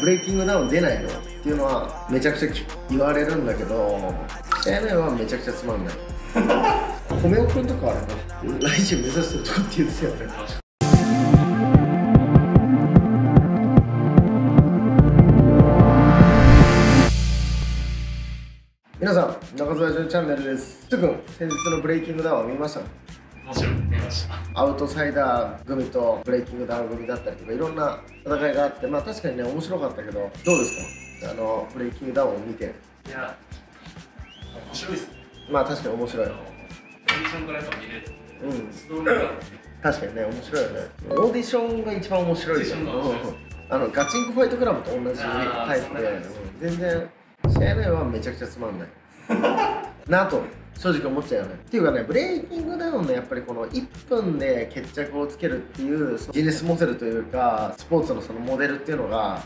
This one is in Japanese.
ブレイキングダウン出ないのっていうのはめちゃくちゃ言われるんだけど試合内はめちゃくちゃつまんない。米尾君とかあれな来週目指してるとかって言ってたよね。皆さん中澤潤チャンネルです。つくん先日のブレイキングダウン見ました？もちろん見ました。アウトサイダー組とブレイキングダウン組だったりとかいろんな戦いがあってまあ確かにね面白かったけどどうですか？あのブレイキングダウンを見て。いや面白いですね。まあ確かに面白い。オーディションからやっぱ見れる。うん。ストーリーが確かにね面白いよね。オーディションが一番面白いよ。オーディションが面白い。ですあのガチンコファイトクラブと同じタイプで、全然試合内はめちゃくちゃつまんない なと正直思っちゃうよね。っていうかねブレイキングダウンのやっぱりこの1分で決着をつけるっていうビジネスモデルというかスポーツのそのモデルっていうのが